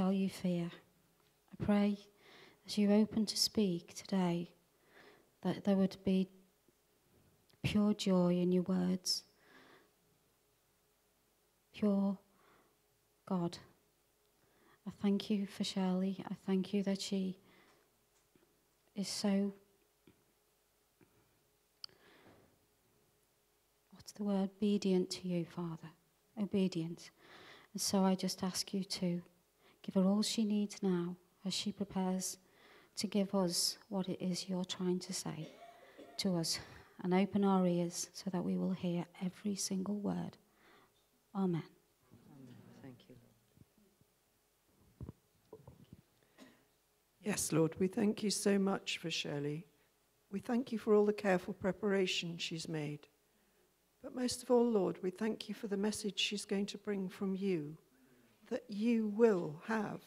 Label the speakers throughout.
Speaker 1: shall you fear. I pray as you open to speak today that there would be pure joy in your words, pure God. I thank you for Shirley. I thank you that she is so. What's the word? Obedient to you, Father. Obedient. And so I just ask you to give her all she needs now as she prepares to give us what it is you're trying to say to us and open our ears so that we will hear every single word. Amen.
Speaker 2: Thank you.
Speaker 3: Yes, Lord, we thank you so much for Shirley. We thank you for all the careful preparation she's made. But most of all, Lord, we thank you for the message she's going to bring from you, that you will have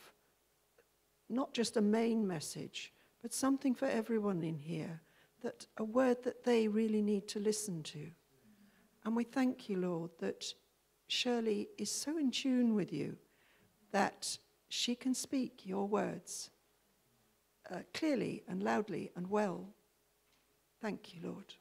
Speaker 3: not just a main message, but something for everyone in here, that a word that they really need to listen to. And we thank you, Lord, that Shirley is so in tune with you that she can speak your words uh, clearly and loudly and well. Thank you, Lord.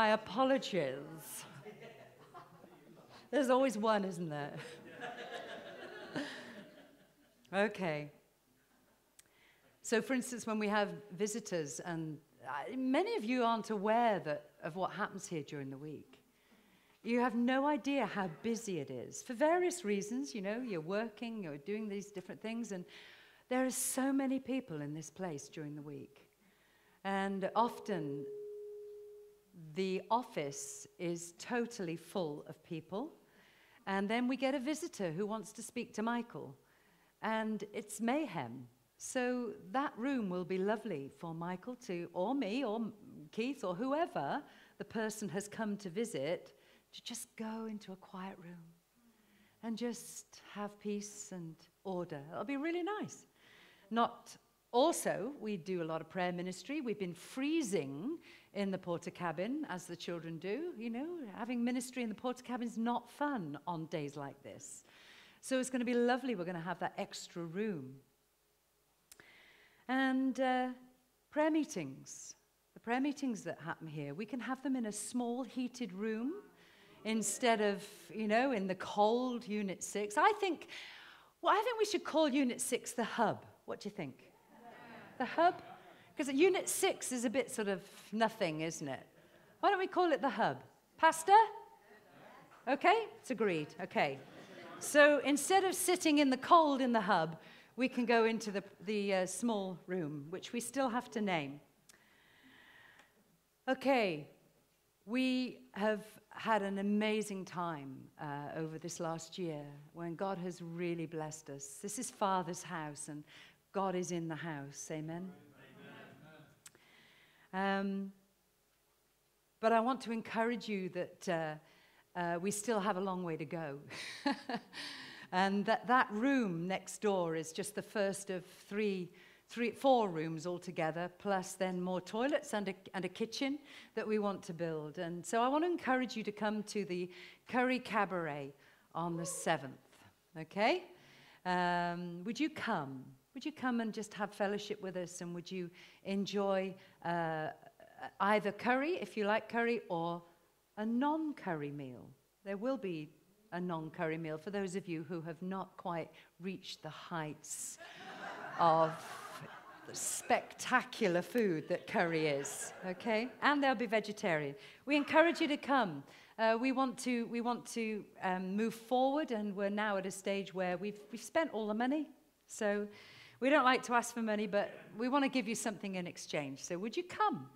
Speaker 2: My apologies. There's always one, isn't there? okay. So, for instance, when we have visitors, and uh, many of you aren't aware that, of what happens here during the week. You have no idea how busy it is for various reasons. You know, you're working, you're doing these different things, and there are so many people in this place during the week. And often the office is totally full of people. And then we get a visitor who wants to speak to Michael. And it's mayhem. So that room will be lovely for Michael to, or me, or Keith, or whoever the person has come to visit, to just go into a quiet room and just have peace and order. It'll be really nice. Not also, we do a lot of prayer ministry. We've been freezing in the Portakabin, as the children do. You know, having ministry in the Portakabin is not fun on days like this. So it's going to be lovely. We're going to have that extra room. And uh, prayer meetings. The prayer meetings that happen here, we can have them in a small heated room instead of, you know, in the cold Unit 6. I think, well, I think we should call Unit 6 the hub. What do you think? The hub? Because Unit 6 is a bit sort of nothing, isn't it? Why don't we call it the hub? Pastor? Okay, it's agreed. Okay. So instead of sitting in the cold in the hub, we can go into the, the uh, small room, which we still have to name. Okay, we have had an amazing time uh, over this last year when God has really blessed us. This is Father's house, and God is in the house. Amen. Um, but I want to encourage you that uh, uh, we still have a long way to go. and that, that room next door is just the first of three, three, four rooms altogether, plus then more toilets and a, and a kitchen that we want to build. And so I want to encourage you to come to the Curry Cabaret on the 7th. okay? Um, would you come? Would you come and just have fellowship with us? And would you enjoy uh, either curry, if you like curry, or a non curry meal? There will be a non curry meal for those of you who have not quite reached the heights of spectacular food that curry is, okay? And they'll be vegetarian. We encourage you to come. Uh, we want to, we want to um, move forward, and we're now at a stage where we've, we've spent all the money. So we don't like to ask for money, but we want to give you something in exchange. So would you come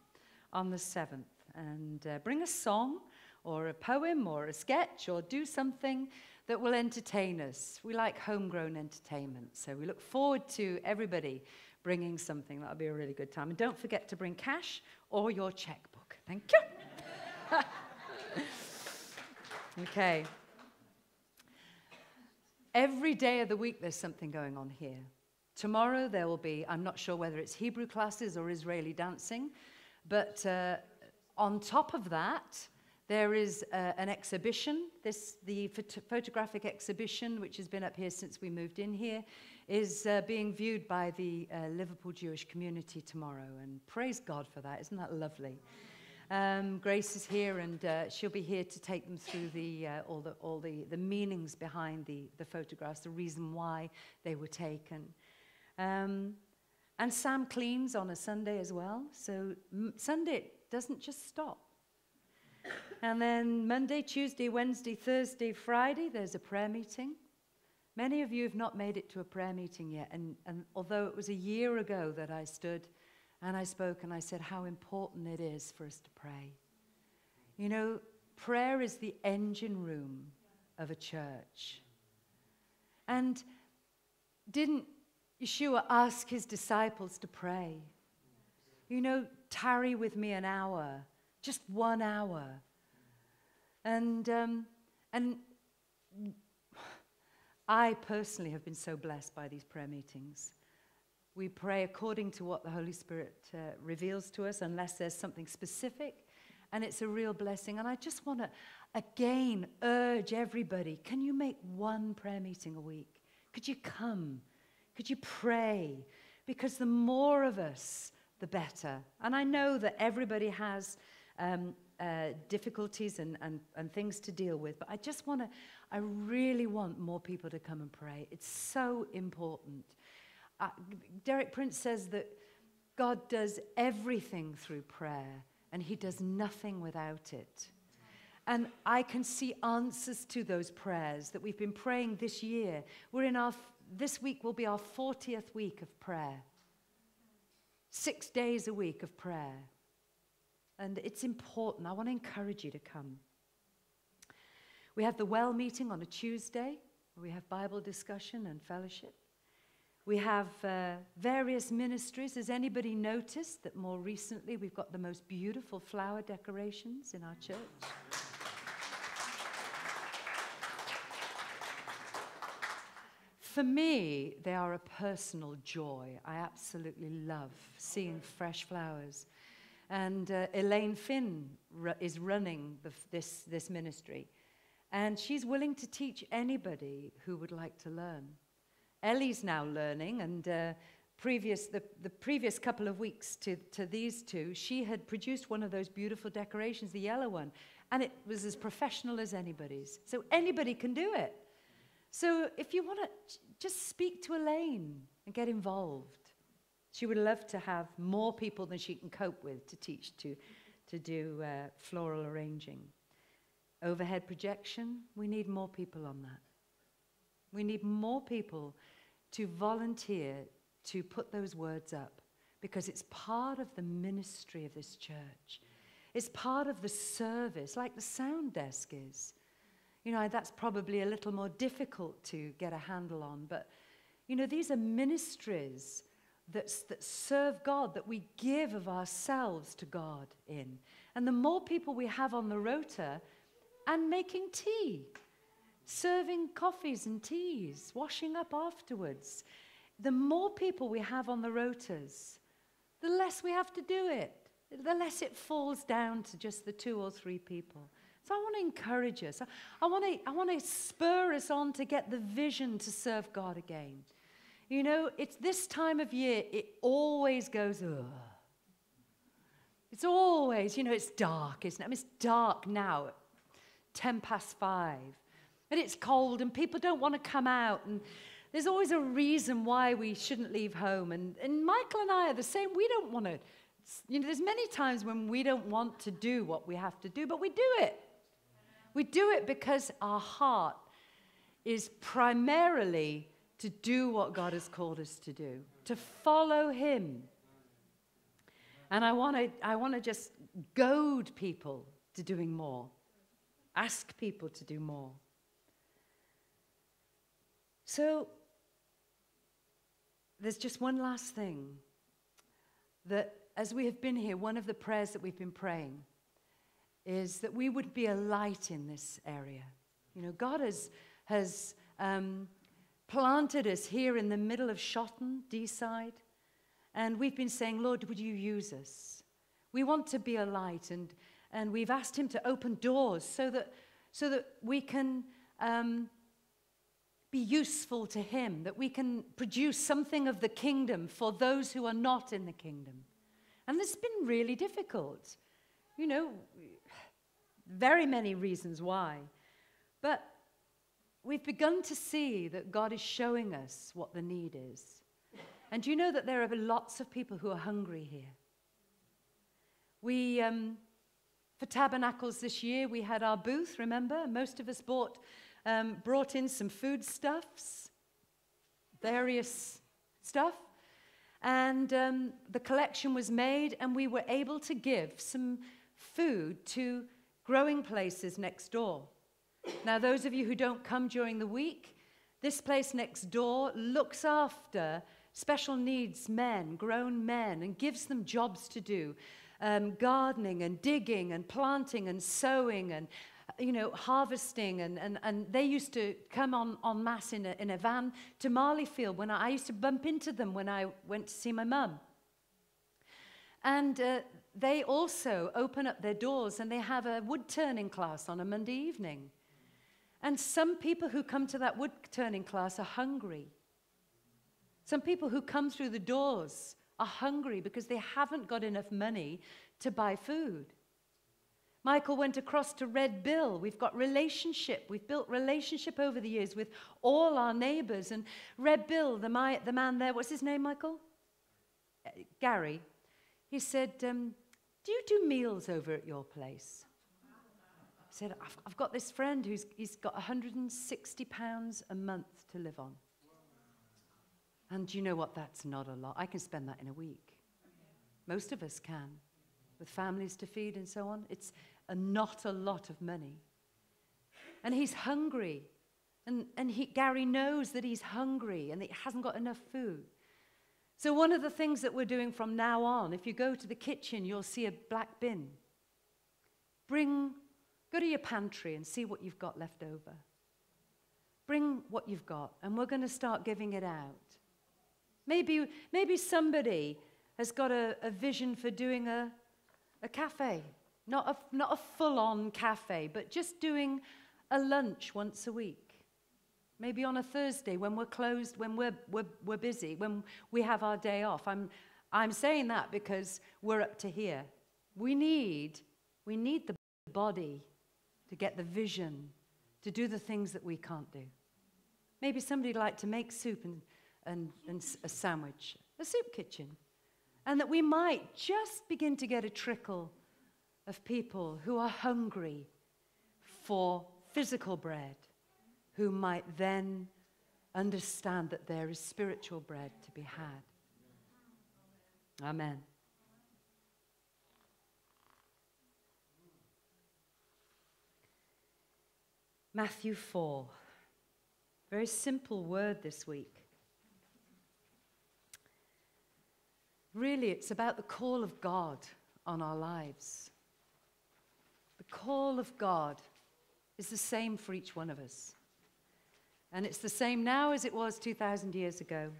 Speaker 2: on the 7th and uh, bring a song or a poem or a sketch or do something that will entertain us? We like homegrown entertainment. So we look forward to everybody bringing something. That'll be a really good time. And don't forget to bring cash or your checkbook. Thank you. Okay. Every day of the week, there's something going on here. Tomorrow, there will be, I'm not sure whether it's Hebrew classes or Israeli dancing, but uh, on top of that, there is uh, an exhibition. This, the phot- photographic exhibition, which has been up here since we moved in here, is uh, being viewed by the uh, Liverpool Jewish community tomorrow. And praise God for that. Isn't that lovely? Um, Grace is here, and uh, she'll be here to take them through the, uh, all, the, all the, the meanings behind the, the photographs, the reason why they were taken. Um, and Sam cleans on a Sunday as well. So Sunday doesn't just stop. And then Monday, Tuesday, Wednesday, Thursday, Friday, there's a prayer meeting. Many of you have not made it to a prayer meeting yet. And, and although it was a year ago that I stood and I spoke and I said how important it is for us to pray. You know, prayer is the engine room of a church. And didn't Yeshua asked his disciples to pray? You know, tarry with me an hour, just one hour. And, um, and I personally have been so blessed by these prayer meetings. We pray according to what the Holy Spirit uh, reveals to us, unless there's something specific. And it's a real blessing. And I just want to again urge everybody can you make one prayer meeting a week? Could you come? Could you pray? Because the more of us, the better. And I know that everybody has um, uh, difficulties and, and, and things to deal with, but I just want to, I really want more people to come and pray. It's so important. Uh, Derek Prince says that God does everything through prayer and he does nothing without it. And I can see answers to those prayers that we've been praying this year. We're in our, this week will be our 40th week of prayer. Six days a week of prayer. And it's important. I want to encourage you to come. We have the well meeting on a Tuesday. We have Bible discussion and fellowship. We have uh, various ministries. Has anybody noticed that more recently we've got the most beautiful flower decorations in our church? For me, they are a personal joy. I absolutely love seeing fresh flowers. And uh, Elaine Finn is running the, this, this ministry. And she's willing to teach anybody who would like to learn. Ellie's now learning, and uh, previous, the, the previous couple of weeks to, to these two, she had produced one of those beautiful decorations, the yellow one, and it was as professional as anybody's. So anybody can do it. So if you want to, just speak to Elaine and get involved. She would love to have more people than she can cope with to teach to, to do uh, floral arranging. Overhead projection, we need more people on that. We need more people to volunteer to put those words up because it's part of the ministry of this church. It's part of the service, like the sound desk is. You know, that's probably a little more difficult to get a handle on, but you know, these are ministries that, that serve God, that we give of ourselves to God in. And the more people we have on the rota and making tea, serving coffees and teas, washing up afterwards. The more people we have on the rotas, the less we have to do it, the less it falls down to just the two or three people. So I want to encourage us. I want to, I want to spur us on to get the vision to serve God again. You know, it's this time of year, it always goes, ugh. It's always, you know, it's dark, isn't it? I mean, it's dark now, 10 past five. And it's cold, and people don't want to come out. And there's always a reason why we shouldn't leave home. And, and Michael and I are the same. We don't want to, you know, there's many times when we don't want to do what we have to do, but we do it. We do it because our heart is primarily to do what God has called us to do, to follow Him. And I want to I want to just goad people to doing more, ask people to do more. So, there's just one last thing that as we have been here, one of the prayers that we've been praying is that we would be a light in this area. You know, God has, has um, planted us here in the middle of Shotton, Deeside, and we've been saying, Lord, would you use us? We want to be a light, and, and we've asked Him to open doors so that, so that we can um, be useful to Him, that we can produce something of the kingdom for those who are not in the kingdom. And this has been really difficult. You know, very many reasons why. But we've begun to see that God is showing us what the need is. And you know that there are lots of people who are hungry here? We, um, for Tabernacles this year, we had our booth, remember? Most of us bought, um, brought in some foodstuffs, various stuff. And um, the collection was made, and we were able to give some food to growing places next door. Now, those of you who don't come during the week, this place next door looks after special needs men, grown men, and gives them jobs to do um, gardening and digging and planting and sowing and you know, harvesting, and, and, and they used to come on en masse in a, in a van to Marleyfield when I, I used to bump into them when I went to see my mum. And uh, they also open up their doors and they have a wood turning class on a Monday evening. And some people who come to that wood turning class are hungry. Some people who come through the doors are hungry because they haven't got enough money to buy food. Michael went across to Red Bill. We've got relationship. We've built relationship over the years with all our neighbors. And Red Bill, the, my, the man there, what's his name, Michael? Uh, Gary. He said, um, Do you do meals over at your place? I said, I've, I've got this friend who's he's got 160 pounds a month to live on. And you know what? That's not a lot. I can spend that in a week. Most of us can, with families to feed and so on. It's a, not a lot of money. And he's hungry. And, and he, Gary knows that he's hungry and that he hasn't got enough food. So, one of the things that we're doing from now on, if you go to the kitchen, you'll see a black bin. Bring, go to your pantry and see what you've got left over. Bring what you've got, and we're going to start giving it out. Maybe, maybe somebody has got a, a vision for doing a, a cafe, not a, not a full on cafe, but just doing a lunch once a week. Maybe on a Thursday when we're closed, when we're, we're, we're busy, when we have our day off. I'm, I'm saying that because we're up to here. We need, we need the body to get the vision to do the things that we can't do. Maybe somebody'd like to make soup and, and, and a sandwich, a soup kitchen. And that we might just begin to get a trickle of people who are hungry for physical bread who might then understand that there is spiritual bread to be had. Amen. Matthew 4. Very simple word this week. Really, it's about the call of God on our lives. The call of God is the same for each one of us. And it's the same now as it was 2,000 years ago.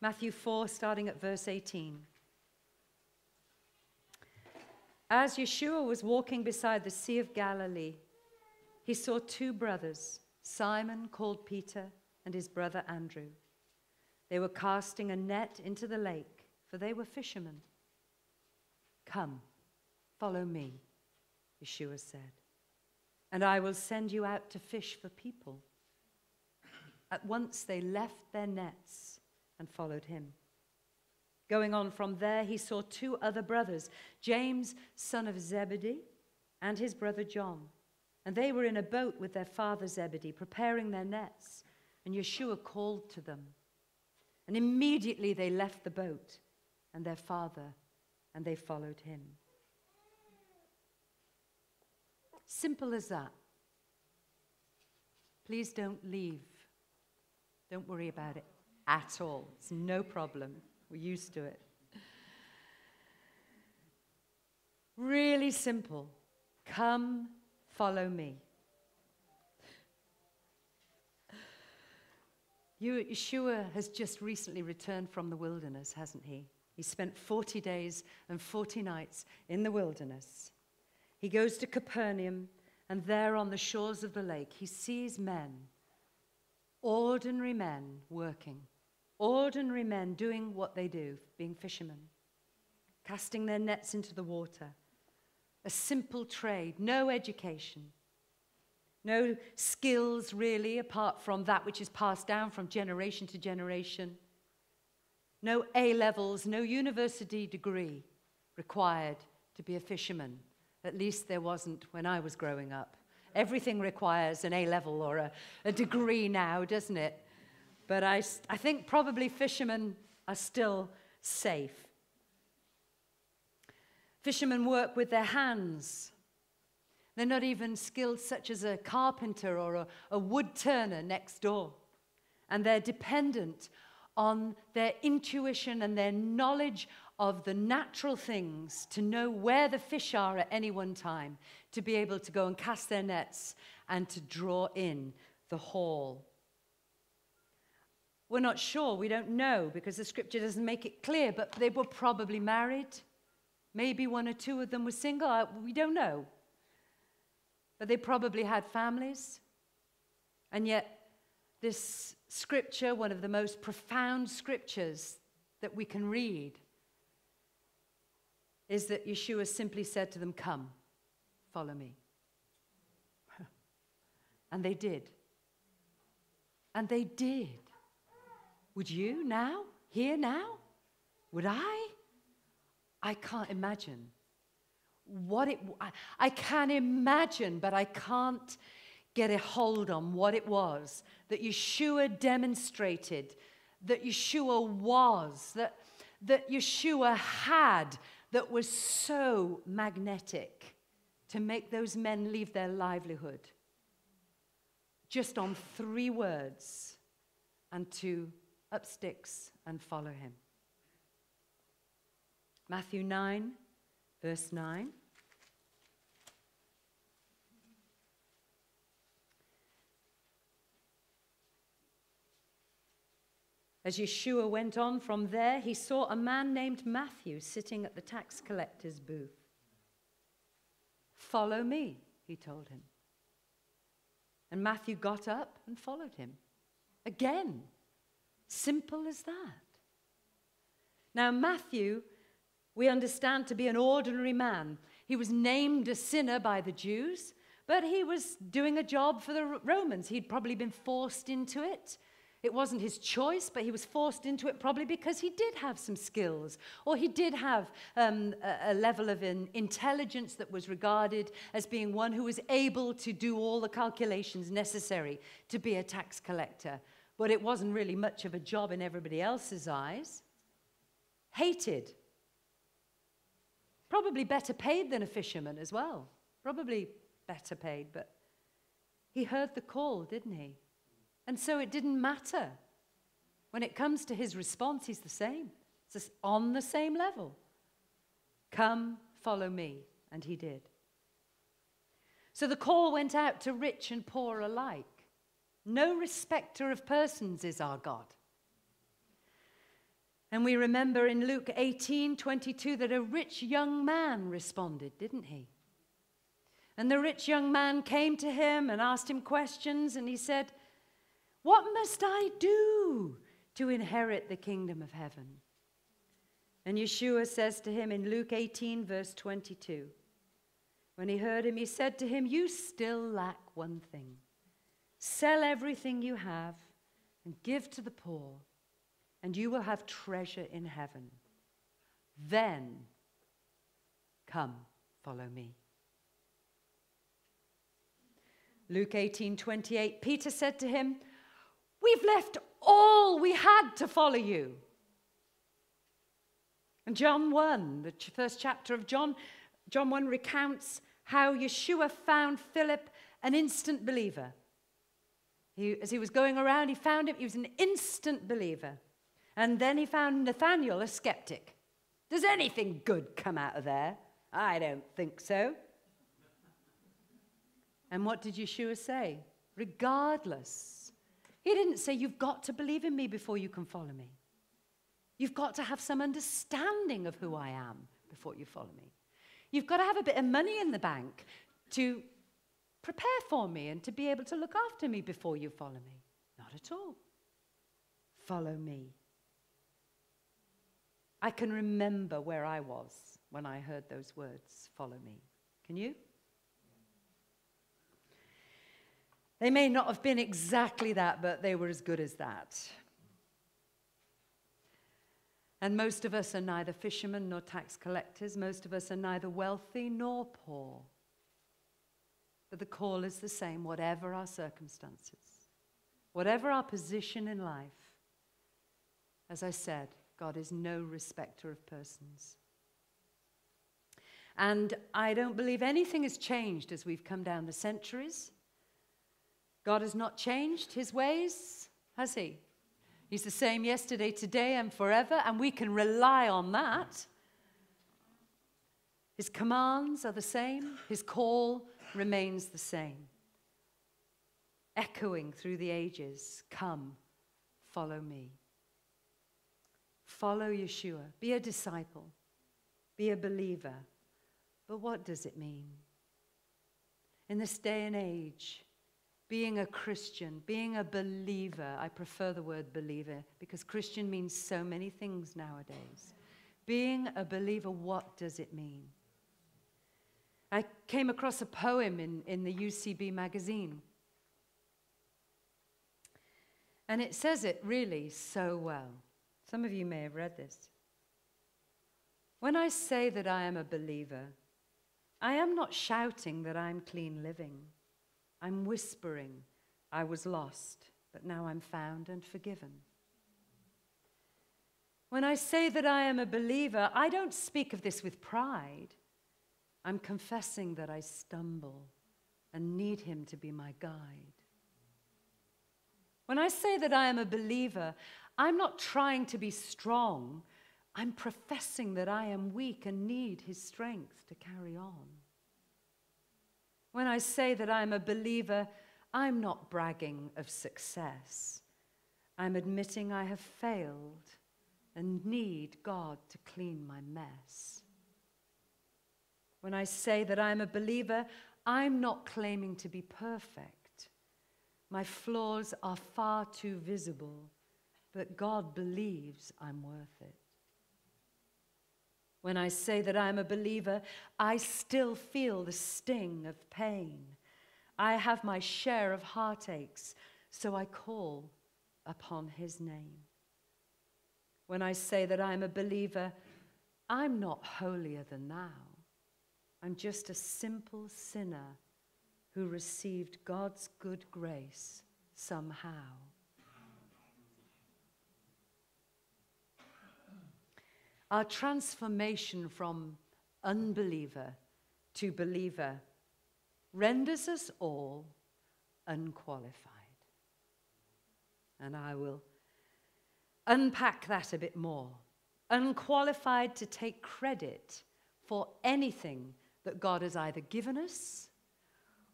Speaker 2: Matthew 4, starting at verse 18. As Yeshua was walking beside the Sea of Galilee, he saw two brothers, Simon called Peter and his brother Andrew. They were casting a net into the lake, for they were fishermen. Come, follow me, Yeshua said, and I will send you out to fish for people. At once they left their nets and followed him. Going on from there, he saw two other brothers, James, son of Zebedee, and his brother John. And they were in a boat with their father Zebedee, preparing their nets. And Yeshua called to them. And immediately they left the boat and their father, and they followed him. Simple as that. Please don't leave. Don't worry about it at all. It's no problem. We're used to it. Really simple. Come, follow me. Yeshua has just recently returned from the wilderness, hasn't he? He spent 40 days and 40 nights in the wilderness. He goes to Capernaum, and there on the shores of the lake, he sees men, ordinary men, working. Ordinary men doing what they do, being fishermen, casting their nets into the water. A simple trade, no education, no skills really, apart from that which is passed down from generation to generation. No A levels, no university degree required to be a fisherman. At least there wasn't when I was growing up. Everything requires an A level or a, a degree now, doesn't it? But I, I think probably fishermen are still safe. Fishermen work with their hands. They're not even skilled, such as a carpenter or a, a wood turner next door. And they're dependent on their intuition and their knowledge of the natural things to know where the fish are at any one time, to be able to go and cast their nets and to draw in the haul. We're not sure, we don't know because the scripture doesn't make it clear, but they were probably married. Maybe one or two of them were single, we don't know. But they probably had families. And yet, this scripture, one of the most profound scriptures that we can read, is that Yeshua simply said to them, Come, follow me. and they did. And they did. Would you now? Here now? Would I? I can't imagine what it I, I can imagine but i can't get a hold on what it was that yeshua demonstrated that yeshua was that, that yeshua had that was so magnetic to make those men leave their livelihood just on three words and to up sticks and follow him. Matthew 9, verse 9. As Yeshua went on from there, he saw a man named Matthew sitting at the tax collector's booth. Follow me, he told him. And Matthew got up and followed him. Again, Simple as that. Now, Matthew, we understand to be an ordinary man. He was named a sinner by the Jews, but he was doing a job for the Romans. He'd probably been forced into it. It wasn't his choice, but he was forced into it probably because he did have some skills, or he did have um, a, a, level of in, intelligence that was regarded as being one who was able to do all the calculations necessary to be a tax collector but it wasn't really much of a job in everybody else's eyes. Hated. Probably better paid than a fisherman as well. Probably better paid, but he heard the call, didn't he? And so it didn't matter. When it comes to his response, he's the same. It's on the same level. Come, follow me. And he did. So the call went out to rich and poor alike. No respecter of persons is our God. And we remember in Luke 18 22 that a rich young man responded, didn't he? And the rich young man came to him and asked him questions, and he said, What must I do to inherit the kingdom of heaven? And Yeshua says to him in Luke 18, verse 22, when he heard him, he said to him, You still lack one thing. Sell everything you have and give to the poor, and you will have treasure in heaven. Then come, follow me. Luke 18 28, Peter said to him, We've left all we had to follow you. And John 1, the first chapter of John, John 1 recounts how Yeshua found Philip an instant believer. He, as he was going around, he found him, he was an instant believer. And then he found Nathanael a skeptic. Does anything good come out of there? I don't think so. And what did Yeshua say? Regardless. He didn't say, You've got to believe in me before you can follow me. You've got to have some understanding of who I am before you follow me. You've got to have a bit of money in the bank to prepare for me and to be able to look after me before you follow me. Not at all. Follow me. I can remember where I was when I heard those words, follow me. Can you? They may not have been exactly that, but they were as good as that. And most of us are neither fishermen nor tax collectors. Most of us are neither wealthy nor poor. But the call is the same, whatever our circumstances, whatever our position in life. As I said, God is no respecter of persons. And I don't believe anything has changed as we've come down the centuries. God has not changed his ways, has he? He's the same yesterday, today, and forever, and we can rely on that. His commands are the same, his call remains the same. Echoing through the ages, come, follow me. Follow Yeshua. Be a disciple. Be a believer. But what does it mean? In this day and age, being a Christian, being a believer, I prefer the word believer because Christian means so many things nowadays. Being a believer, what does it mean? I came across a poem in, in the UCB magazine. And it says it really so well. Some of you may have read this. When I say that I am a believer, I am not shouting that I'm clean living. I'm whispering, I was lost, but now I'm found and forgiven. When I say that I am a believer, I don't speak of this with pride. I'm confessing that I stumble and need Him to be my guide. When I say that I am a believer, I'm not trying to be strong. I'm professing that I am weak and need His strength to carry on. When I say that I'm a believer, I'm not bragging of success. I'm admitting I have failed and need God to clean my mess. When I say that I'm a believer, I'm not claiming to be perfect. My flaws are far too visible, but God believes I'm worth it. When I say that I'm a believer, I still feel the sting of pain. I have my share of heartaches, so I call upon his name. When I say that I'm a believer, I'm not holier than thou. I'm just a simple sinner who received God's good grace somehow. Our transformation from unbeliever to believer renders us all unqualified. And I will unpack that a bit more. Unqualified to take credit for anything that God has either given us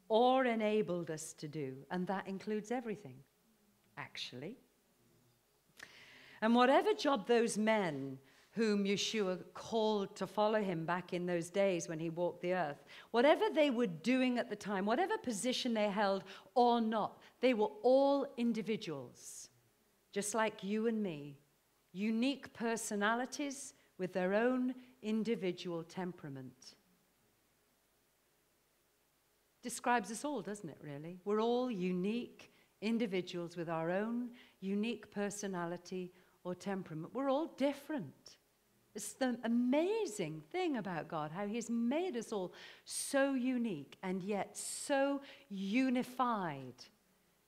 Speaker 2: or enabled us to do. And that includes everything, actually. And whatever job those men whom Yeshua called to follow him back in those days when he walked the earth, whatever they were doing at the time, whatever position they held or not, they were all individuals, just like you and me, unique personalities with their own individual temperament. Describes us all, doesn't it, really? We're all unique individuals with our own unique personality or temperament. We're all different. It's the amazing thing about God, how He's made us all so unique and yet so unified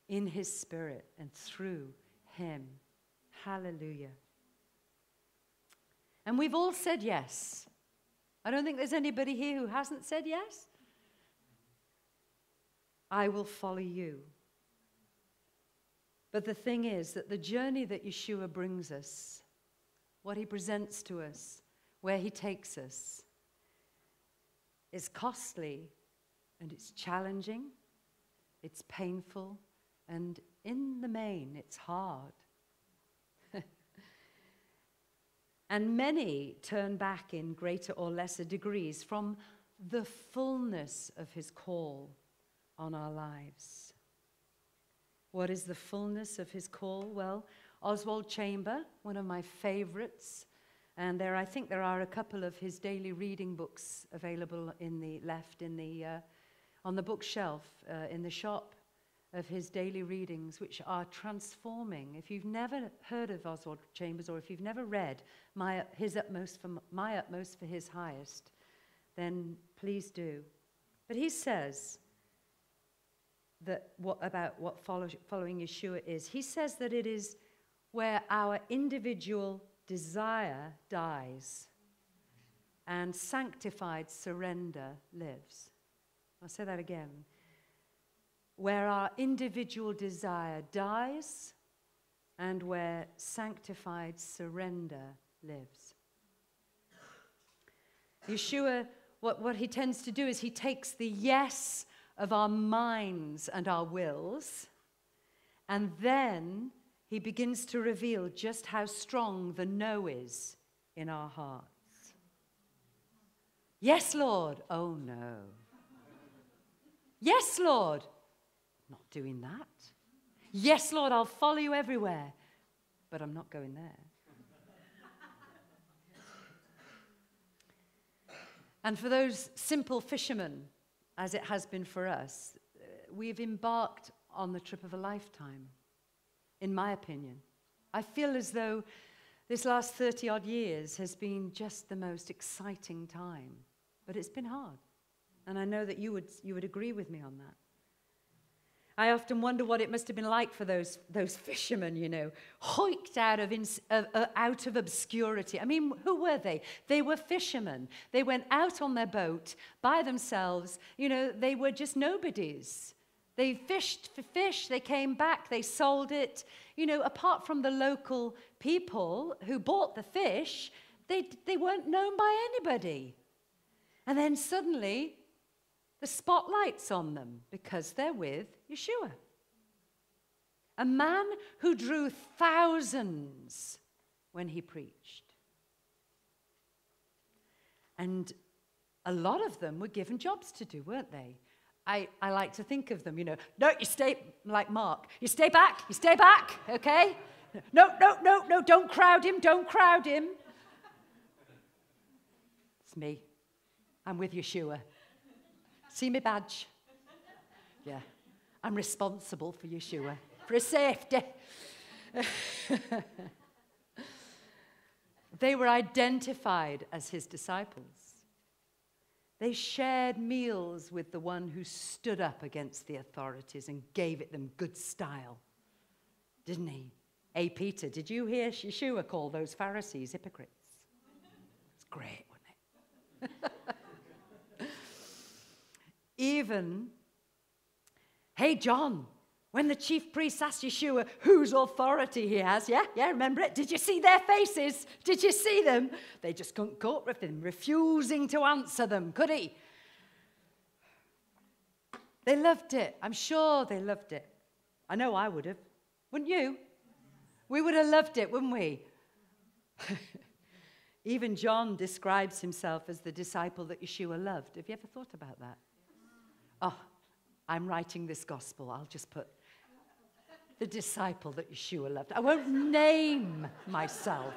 Speaker 2: in His Spirit and through Him. Hallelujah. And we've all said yes. I don't think there's anybody here who hasn't said yes. I will follow you. But the thing is that the journey that Yeshua brings us what he presents to us, where he takes us, is costly and it's challenging, it's painful, and in the main, it's hard. and many turn back in greater or lesser degrees from the fullness of his call on our lives. What is the fullness of his call? Well, Oswald Chamber, one of my favorites. And there, I think there are a couple of his daily reading books available in the left in the, uh, on the bookshelf uh, in the shop of his daily readings, which are transforming. If you've never heard of Oswald Chambers or if you've never read my, his utmost for my utmost for his highest, then please do. But he says that what about what follow, following Yeshua is. He says that it is where our individual desire dies and sanctified surrender lives. I'll say that again. Where our individual desire dies and where sanctified surrender lives. Yeshua, what, what he tends to do is he takes the yes of our minds and our wills, and then he begins to reveal just how strong the no is in our hearts. Yes, Lord. Oh, no. Yes, Lord. Not doing that. Yes, Lord, I'll follow you everywhere, but I'm not going there. and for those simple fishermen, as it has been for us, uh, we've embarked on the trip of a lifetime in my opinion. I feel as though this last 30 odd years has been just the most exciting time, but it's been hard. And I know that you would, you would agree with me on that. I often wonder what it must have been like for those, those fishermen, you know, hoiked out of, uh, uh, out of obscurity. I mean, who were they? They were fishermen. They went out on their boat by themselves. You know, they were just nobodies. They fished for fish, they came back, they sold it. You know, apart from the local people who bought the fish, they, they weren't known by anybody. And then suddenly, the spotlight's on them because they're with Yeshua. A man who drew thousands when he preached. And a lot of them were given jobs to do, weren't they? I, I like to think of them, you know, no, you stay, like Mark, you stay back, you stay back, okay? No, no, no, no, don't crowd him, don't crowd him. It's me. I'm with Yeshua. See my badge? Yeah. I'm responsible for Yeshua, for his safety. they were identified as his disciples. They shared meals with the one who stood up against the authorities and gave it them good style. Didn't he? Hey, Peter, did you hear Yeshua call those Pharisees hypocrites? It's great, wasn't it? Even, hey, John, when the chief priest asked Yeshua whose authority he has, yeah, yeah, remember it? Did you see their faces? Did you see them? They just couldn't cope with him, refusing to answer them, could he? They loved it. I'm sure they loved it. I know I would have. Wouldn't you? We would have loved it, wouldn't we? Even John describes himself as the disciple that Yeshua loved. Have you ever thought about that? Oh, I'm writing this gospel. I'll just put the disciple that Yeshua loved. I won't name myself.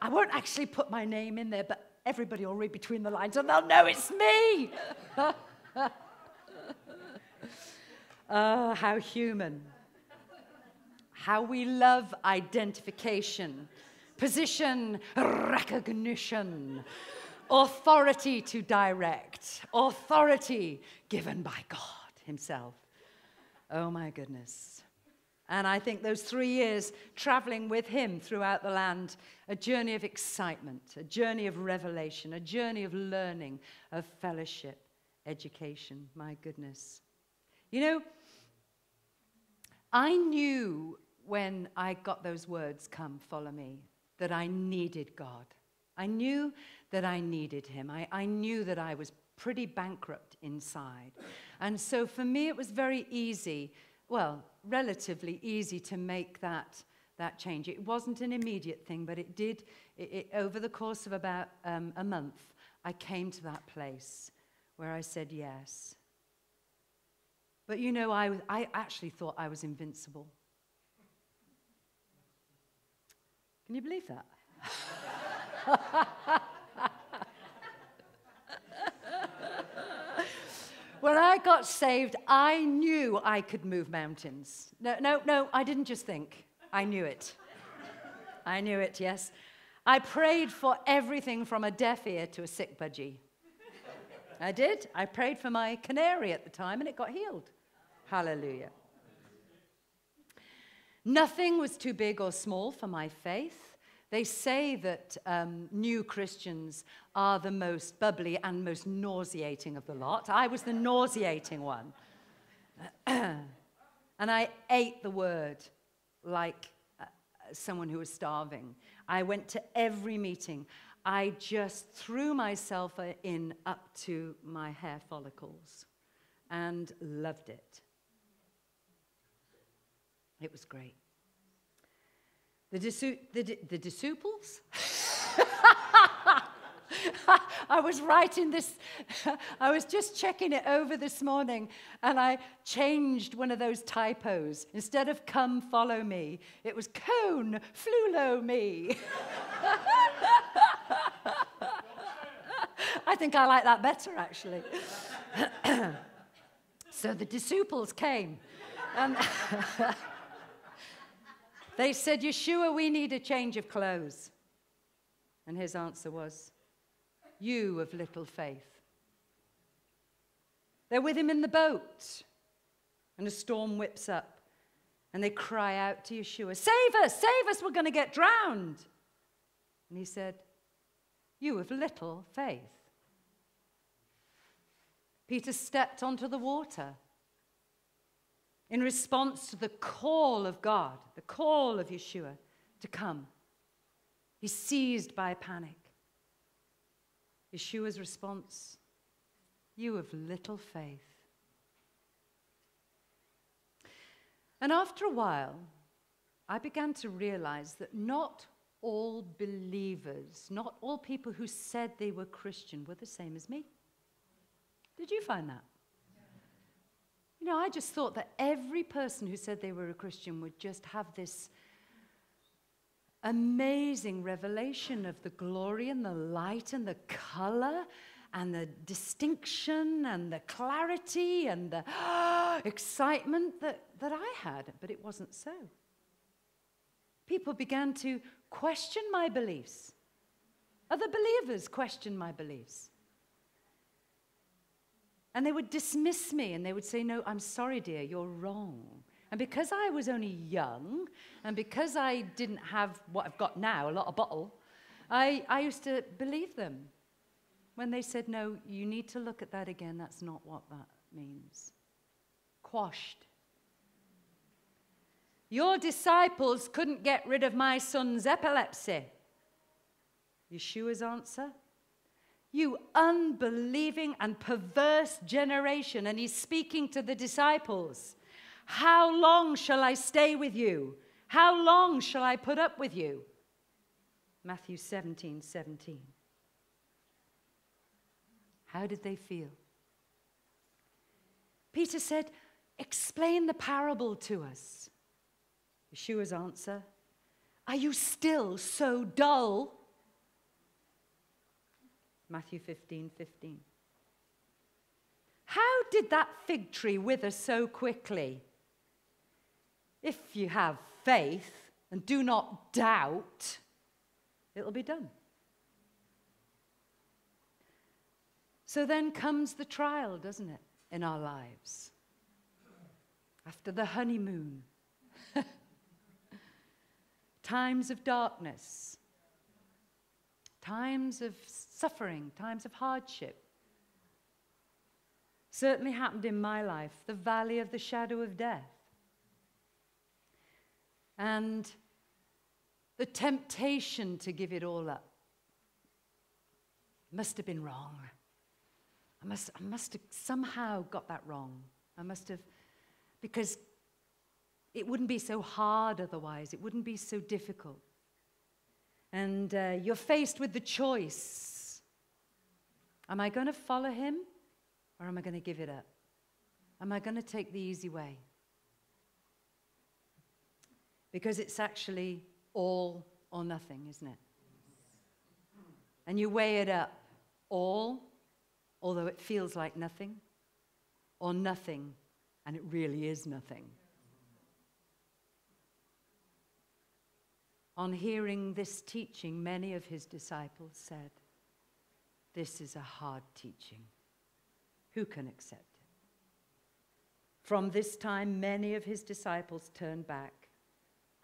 Speaker 2: I won't actually put my name in there, but everybody will read between the lines and they'll know it's me. oh, how human. How we love identification position recognition, authority to direct, authority given by God Himself. Oh my goodness. And I think those three years traveling with him throughout the land, a journey of excitement, a journey of revelation, a journey of learning, of fellowship, education. My goodness. You know, I knew when I got those words, come, follow me, that I needed God. I knew that I needed Him. I, I knew that I was pretty bankrupt inside. And so for me, it was very easy, well, relatively easy to make that, that change. It wasn't an immediate thing, but it did, it, it, over the course of about um, a month, I came to that place where I said yes. But you know, I, I actually thought I was invincible. Can you believe that? when I got saved, I knew I could move mountains. No, no, no, I didn't just think. I knew it. I knew it, yes. I prayed for everything from a deaf ear to a sick budgie. I did. I prayed for my canary at the time and it got healed. Hallelujah. Nothing was too big or small for my faith. They say that um, new Christians are the most bubbly and most nauseating of the lot. I was the nauseating one. and I ate the word like uh, someone who was starving. I went to every meeting. I just threw myself uh, in up to my hair follicles and loved it. It was great. The, disu- the, the disciples? I was writing this, I was just checking it over this morning, and I changed one of those typos. Instead of come follow me, it was cone flulo me. I think I like that better, actually. so the disciples came. And they said, Yeshua, we need a change of clothes. And his answer was, You of little faith. They're with him in the boat, and a storm whips up, and they cry out to Yeshua, Save us, save us, we're going to get drowned. And he said, You of little faith. Peter stepped onto the water in response to the call of God, the call of Yeshua to come. He's seized by panic. Yeshua's response You have little faith. And after a while, I began to realize that not all believers, not all people who said they were Christian, were the same as me. Did you find that? You know, I just thought that every person who said they were a Christian would just have this amazing revelation of the glory and the light and the color and the distinction and the clarity and the excitement that, that I had, but it wasn't so. People began to question my beliefs. Other believers questioned my beliefs. And they would dismiss me and they would say, No, I'm sorry, dear, you're wrong. And because I was only young and because I didn't have what I've got now, a lot of bottle, I, I used to believe them when they said, No, you need to look at that again. That's not what that means. Quashed. Your disciples couldn't get rid of my son's epilepsy. Yeshua's answer you unbelieving and perverse generation. And he's speaking to the disciples. How long shall I stay with you? How long shall I put up with you? Matthew 17 17. How did they feel? Peter said, Explain the parable to us. Yeshua's answer, Are you still so dull? Matthew 15 15. How did that fig tree wither so quickly? If you have faith and do not doubt, it'll be done. So then comes the trial, doesn't it, in our lives? After the honeymoon, times of darkness, times of suffering, times of hardship. Certainly happened in my life, the valley of the shadow of death. And the temptation to give it all up must have been wrong. I must, I must have somehow got that wrong. I must have, because it wouldn't be so hard otherwise, it wouldn't be so difficult. And uh, you're faced with the choice Am I going to follow him or am I going to give it up? Am I going to take the easy way? Because it's actually all or nothing, isn't it? And you weigh it up all although it feels like nothing, or nothing, and it really is nothing. On hearing this teaching, many of his disciples said, This is a hard teaching. Who can accept it? From this time, many of his disciples turned back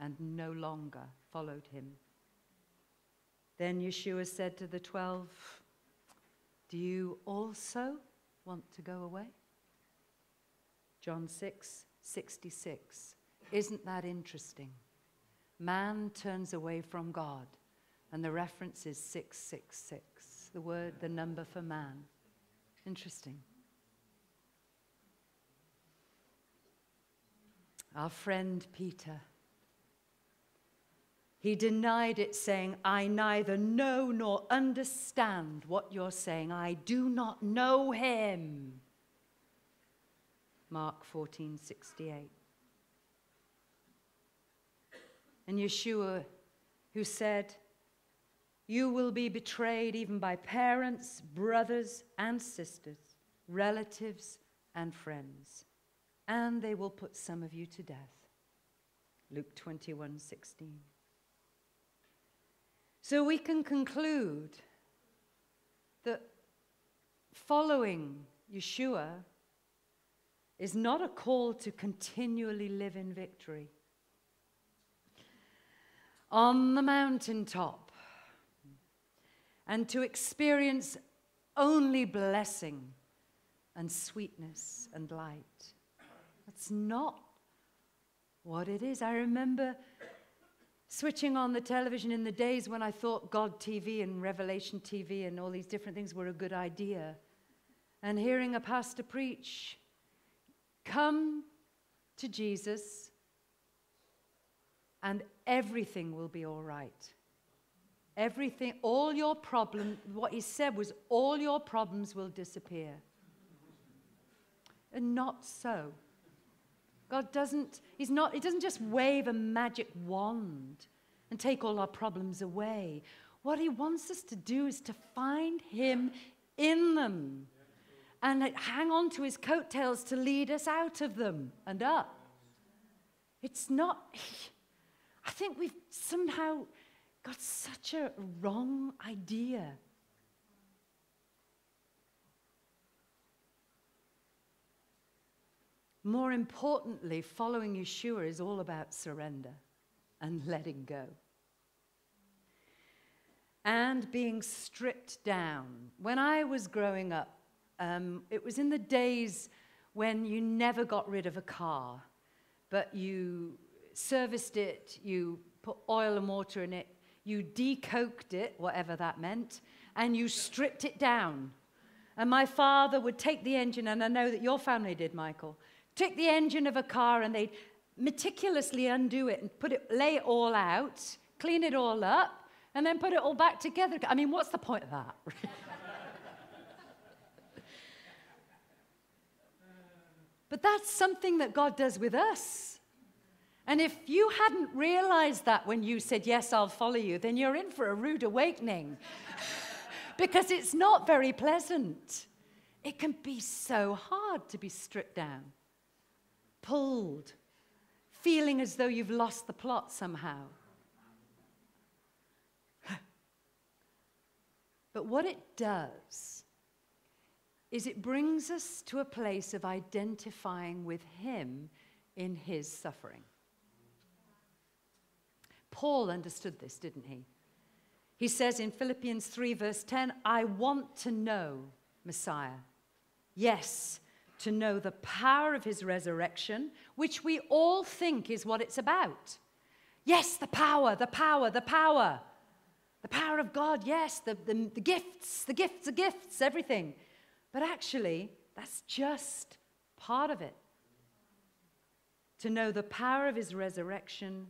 Speaker 2: and no longer followed him. Then Yeshua said to the twelve, do you also want to go away? John 6 66. Isn't that interesting? Man turns away from God, and the reference is 666, the word, the number for man. Interesting. Our friend Peter he denied it, saying, I neither know nor understand what you're saying. I do not know him. Mark 14 68. And Yeshua, who said, You will be betrayed even by parents, brothers, and sisters, relatives, and friends, and they will put some of you to death. Luke 21 16. So we can conclude that following Yeshua is not a call to continually live in victory. On the mountaintop, and to experience only blessing and sweetness and light. That's not what it is. I remember switching on the television in the days when I thought God TV and Revelation TV and all these different things were a good idea, and hearing a pastor preach, come to Jesus and everything will be all right. Everything, all your problems, what he said was, all your problems will disappear. And not so. God doesn't, he's not, he doesn't just wave a magic wand and take all our problems away. What he wants us to do is to find him in them and hang on to his coattails to lead us out of them and up. It's not, I think we've somehow got such a wrong idea More importantly, following Yeshua is all about surrender and letting go. And being stripped down. When I was growing up, um, it was in the days when you never got rid of a car, but you serviced it, you put oil and water in it, you decoked it, whatever that meant, and you stripped it down. And my father would take the engine, and I know that your family did, Michael, took the engine of a car and they'd meticulously undo it and put it, lay it all out, clean it all up, and then put it all back together. I mean, what's the point of that? but that's something that God does with us. And if you hadn't realized that when you said, Yes, I'll follow you, then you're in for a rude awakening because it's not very pleasant. It can be so hard to be stripped down, pulled, feeling as though you've lost the plot somehow. but what it does is it brings us to a place of identifying with Him in His suffering. Paul understood this, didn't he? He says in Philippians 3, verse 10, I want to know Messiah. Yes, to know the power of his resurrection, which we all think is what it's about. Yes, the power, the power, the power. The power of God, yes, the, the, the gifts, the gifts, the gifts, everything. But actually, that's just part of it. To know the power of his resurrection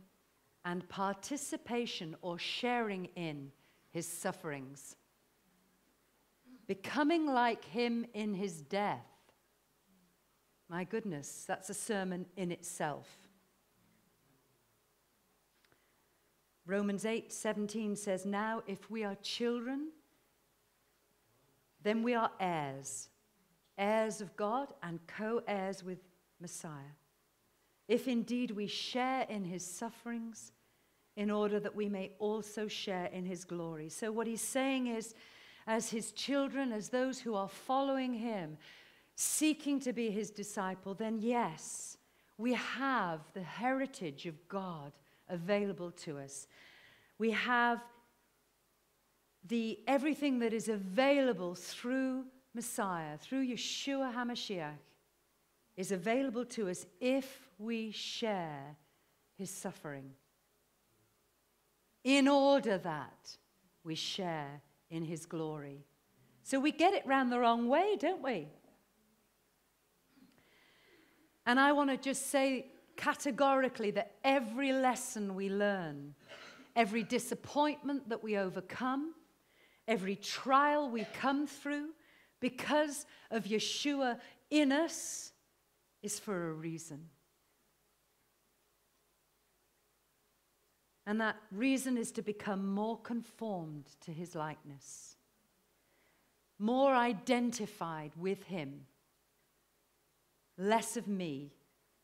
Speaker 2: and participation or sharing in his sufferings. Becoming like him in his death. My goodness, that's a sermon in itself. Romans 8 17 says, Now if we are children, then we are heirs, heirs of God and co heirs with Messiah. If indeed we share in his sufferings, in order that we may also share in his glory. So, what he's saying is, as his children, as those who are following him, seeking to be his disciple, then yes, we have the heritage of God available to us. We have the everything that is available through Messiah, through Yeshua HaMashiach, is available to us if we share his suffering in order that we share in his glory. So we get it round the wrong way, don't we? And I want to just say categorically that every lesson we learn, every disappointment that we overcome, every trial we come through because of Yeshua in us is for a reason. And that reason is to become more conformed to his likeness, more identified with him, less of me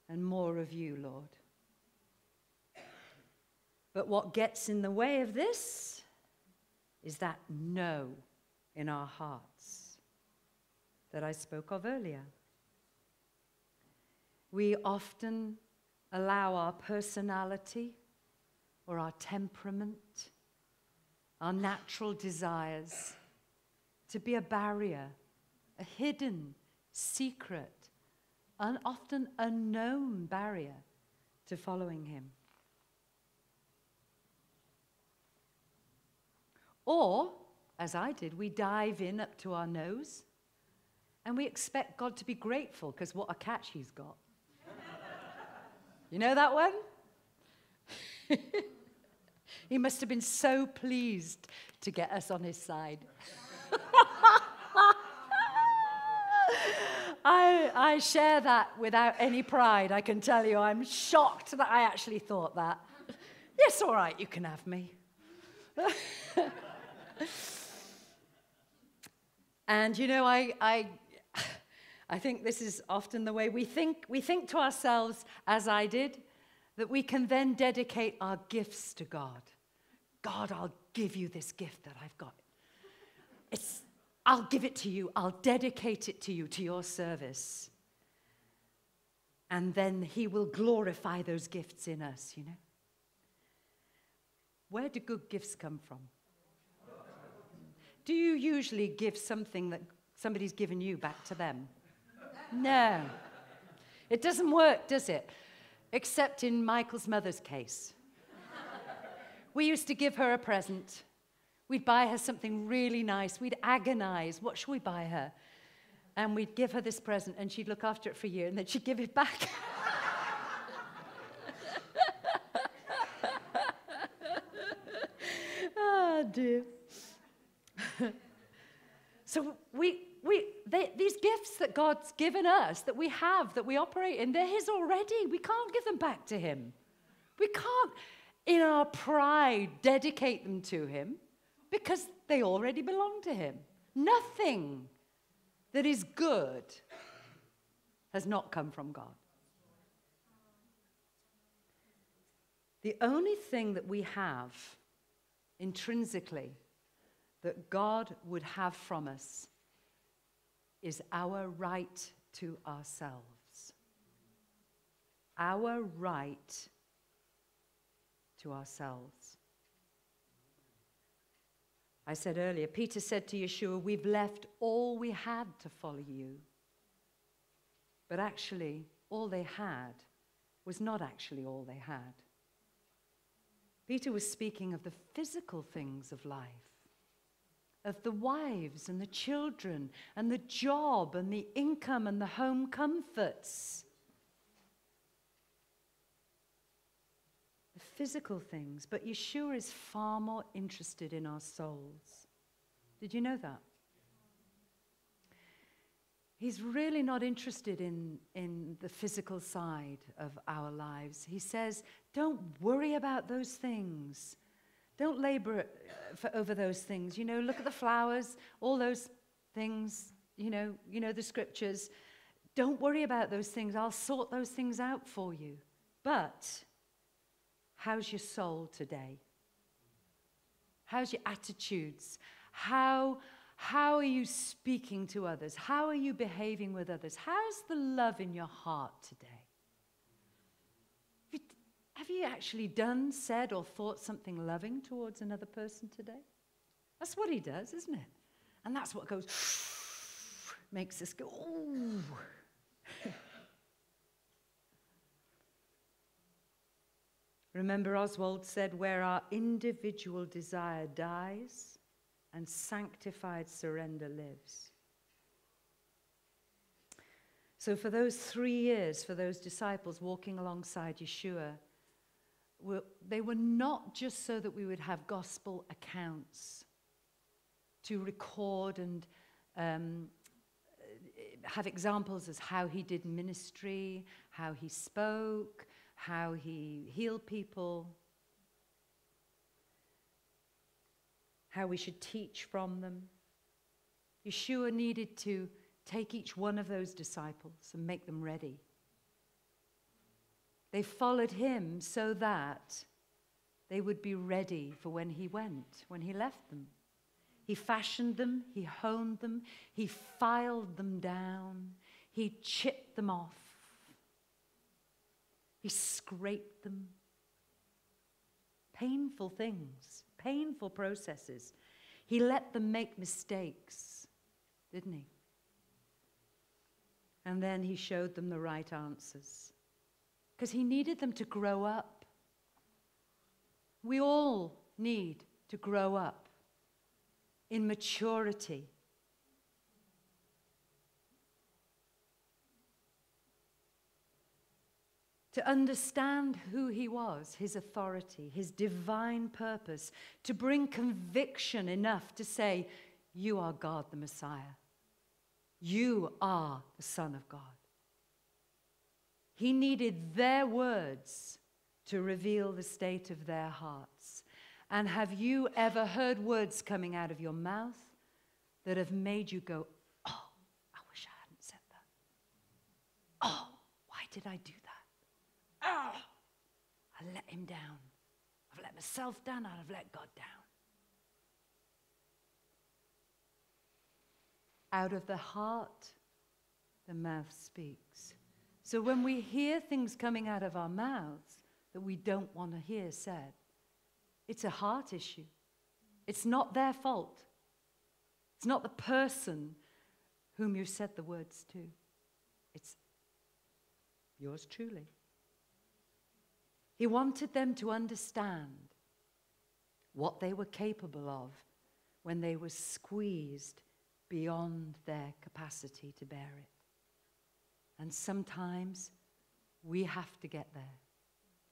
Speaker 2: and more of you, Lord. But what gets in the way of this is that no in our hearts that I spoke of earlier. We often allow our personality or our temperament, our natural desires, to be a barrier, a hidden, secret, an often unknown barrier to following Him. Or, as I did, we dive in up to our nose and we expect God to be grateful because what a catch He's got. you know that one? he must have been so pleased to get us on his side. I, I share that without any pride, I can tell you. I'm shocked that I actually thought that. Yes, all right, you can have me. and you know, I, I, I think this is often the way we think. We think to ourselves, as I did, that we can then dedicate our gifts to God. God, I'll give you this gift that I've got. It's, I'll give it to you. I'll dedicate it to you, to your service. And then He will glorify those gifts in us, you know. Where do good gifts come from? Do you usually give something that somebody's given you back to them? No. It doesn't work, does it? except in Michael's mother's case. We used to give her a present. We'd buy her something really nice. We'd agonize. What should we buy her? And we'd give her this present, and she'd look after it for a year, and then she'd give it back. oh, dear. so we, we, they, these gifts that God's given us, that we have, that we operate in, they're His already. We can't give them back to Him. We can't in our pride, dedicate them to Him because they already belong to Him. Nothing that is good has not come from God. The only thing that we have intrinsically that God would have from us is our right to ourselves. Our right to ourselves. I said earlier, Peter said to Yeshua, We've left all we had to follow you. But actually, all they had was not actually all they had. Peter was speaking of the physical things of life, of the wives and the children and the job and the income and the home comforts. Physical things, but Yeshua is far more interested in our souls. Did you know that? He's really not interested in, in the physical side of our lives. He says, don't worry about those things. Don't labor uh, for, over those things. You know, look at the flowers, all those things, you know, you know the scriptures. Don't worry about those things. I'll sort those things out for you. But how's your soul today? How's your attitudes? How how are you speaking to others? How are you behaving with others? How's the love in your heart today? Have you actually done, said, or thought something loving towards another person today? That's what he does, isn't it? And that's what goes, makes us go, ooh. Remember, Oswald said, where our individual desire dies, and sanctified surrender lives. So, for those three years, for those disciples walking alongside Yeshua, they were not just so that we would have gospel accounts to record and um, have examples as how he did ministry, how he spoke, how he healed people, how we should teach from them. Yeshua needed to take each one of those disciples and make them ready. They followed him so that they would be ready for when he went, when he left them. He fashioned them, he honed them, he filed them down, he chipped them off, he scraped them. Painful things painful processes. He let them make mistakes, didn't he? And then he showed them the right answers because he needed them to grow up. We all need to grow up in maturity to understand who he was, his authority, his divine purpose, to bring conviction enough to say, You are God the Messiah. You are the Son of God. He needed their words to reveal the state of their hearts. And have you ever heard words coming out of your mouth that have made you go, Oh, I wish I hadn't said that? Oh, why did I do that? oh, I let him down. I've let myself down and I've let God down. Out of the heart, the mouth speaks. So when we hear things coming out of our mouths that we don't want to hear said, it's a heart issue. It's not their fault. It's not the person whom you said the words to. It's yours truly. He wanted them to understand what they were capable of when they were squeezed beyond their capacity to bear it. And sometimes we have to get there.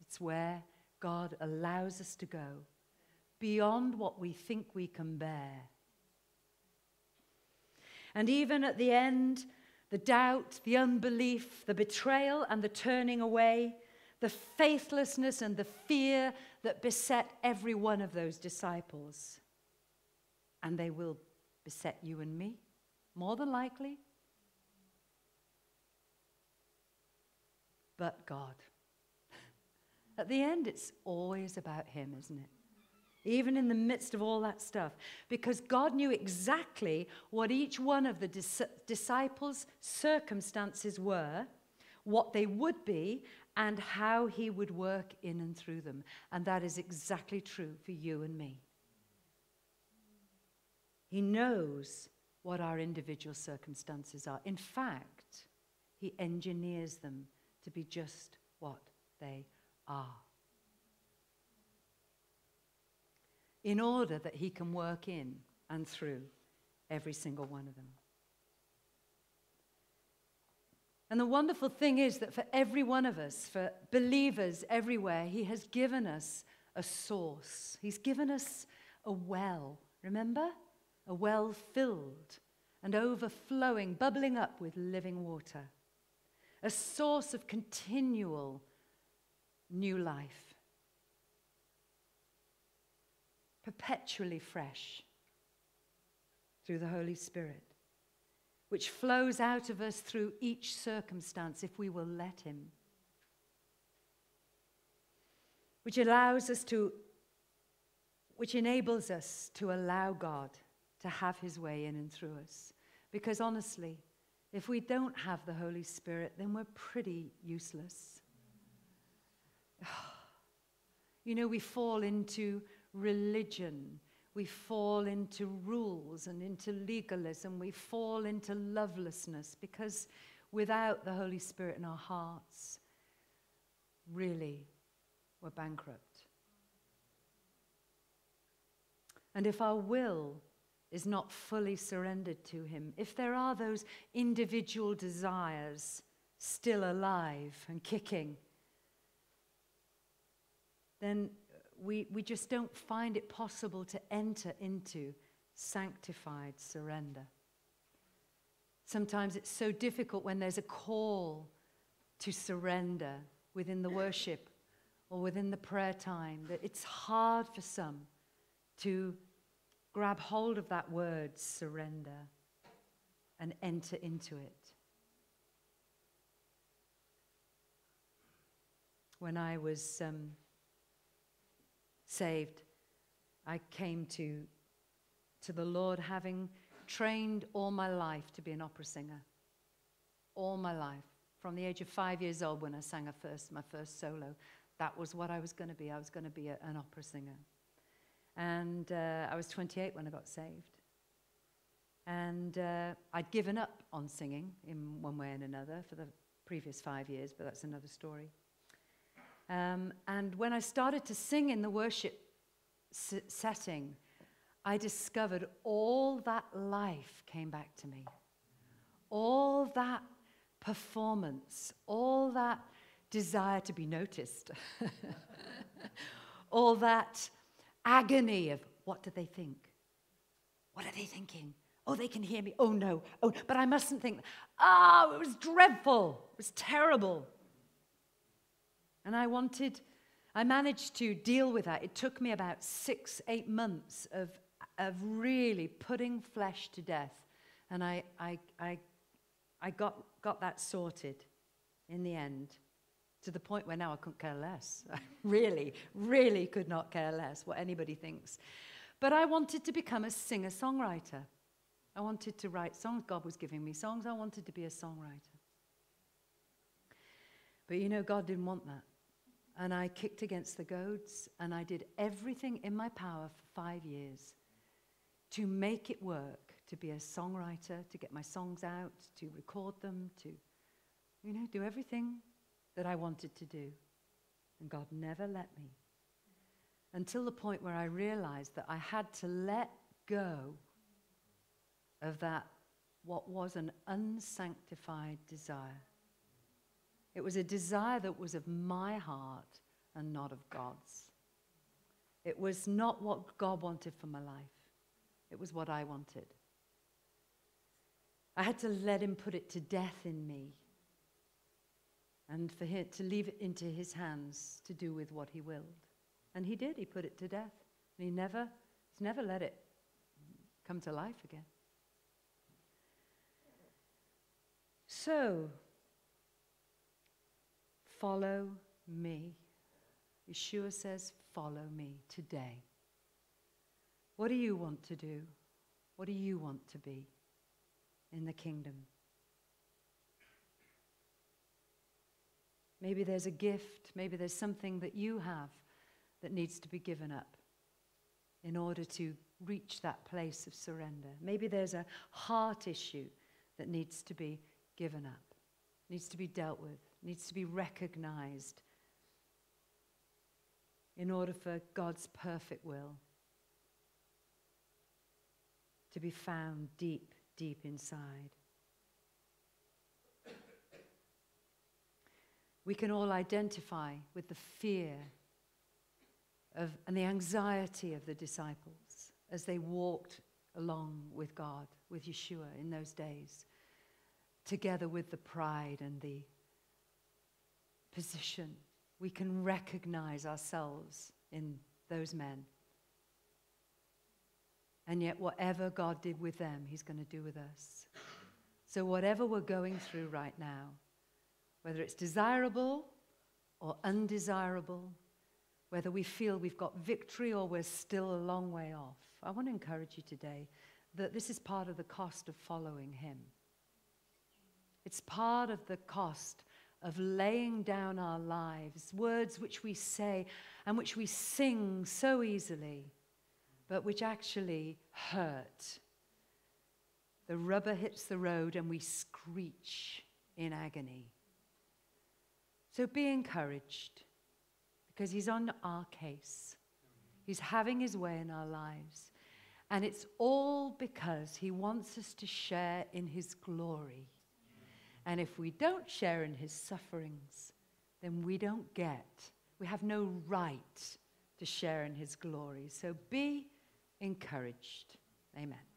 Speaker 2: It's where God allows us to go beyond what we think we can bear. And even at the end, the doubt, the unbelief, the betrayal, and the turning away, the faithlessness and the fear that beset every one of those disciples. And they will beset you and me, more than likely. But God. At the end, it's always about Him, isn't it? even in the midst of all that stuff, because God knew exactly what each one of the dis- disciples' circumstances were, what they would be, and how He would work in and through them. And that is exactly true for you and me. He knows what our individual circumstances are. In fact, He engineers them to be just what they are. in order that He can work in and through every single one of them. And the wonderful thing is that for every one of us, for believers everywhere, He has given us a source. He's given us a well, remember? A well filled and overflowing, bubbling up with living water. A source of continual new life. perpetually fresh through the Holy Spirit, which flows out of us through each circumstance if we will let Him, which allows us to, which enables us to allow God to have His way in and through us. Because honestly, if we don't have the Holy Spirit, then we're pretty useless. You know, we fall into religion. We fall into rules and into legalism. We fall into lovelessness because without the Holy Spirit in our hearts, really, we're bankrupt. And if our will is not fully surrendered to Him, if there are those individual desires still alive and kicking, then we, we just don't find it possible to enter into sanctified surrender. Sometimes it's so difficult when there's a call to surrender within the worship or within the prayer time that it's hard for some to grab hold of that word, surrender, and enter into it. When I was. Um, saved, I came to, to the Lord having trained all my life to be an opera singer. All my life. From the age of five years old, when I sang a first, my first solo, that was what I was going to be. I was going to be a, an opera singer. And uh, I was 28 when I got saved. And uh, I'd given up on singing in one way and another for the previous five years, but that's another story. Um, and when I started to sing in the worship setting, I discovered all that life came back to me. All that performance, all that desire to be noticed, all that agony of what do they think? What are they thinking? Oh, they can hear me. Oh, no. Oh, but I mustn't think. Oh, it was dreadful. It was terrible. And I wanted, I managed to deal with that. It took me about six, eight months of, of really putting flesh to death. And I, I, I, I got, got that sorted in the end to the point where now I couldn't care less. I really, really could not care less what anybody thinks. But I wanted to become a singer songwriter. I wanted to write songs. God was giving me songs. I wanted to be a songwriter. But you know, God didn't want that. And I kicked against the goads, and I did everything in my power for five years to make it work, to be a songwriter, to get my songs out, to record them, to, you know, do everything that I wanted to do. And God never let me. Until the point where I realized that I had to let go of that, what was an unsanctified desire. It was a desire that was of my heart and not of God's. It was not what God wanted for my life, it was what I wanted. I had to let Him put it to death in me and for him to leave it into His hands to do with what He willed. And He did, He put it to death. And He never, He's never let it come to life again. So, follow me. Yeshua says, Follow me today. What do you want to do? What do you want to be in the kingdom? Maybe there's a gift, maybe there's something that you have that needs to be given up in order to reach that place of surrender. Maybe there's a heart issue that needs to be given up, needs to be dealt with, needs to be recognized in order for God's perfect will to be found deep, deep inside. We can all identify with the fear of, and the anxiety of the disciples as they walked along with God, with Yeshua in those days, together with the pride and the position. We can recognize ourselves in those men. And yet, whatever God did with them, He's going to do with us. So, whatever we're going through right now, whether it's desirable or undesirable, whether we feel we've got victory or we're still a long way off. I want to encourage you today that this is part of the cost of following Him. It's part of the cost of laying down our lives, words which we say and which we sing so easily, but which actually hurt. The rubber hits the road and we screech in agony. So be encouraged because He's on our case. He's having His way in our lives. And it's all because He wants us to share in His glory. And if we don't share in His sufferings, then we don't get, we have no right to share in His glory. So be encouraged. Amen.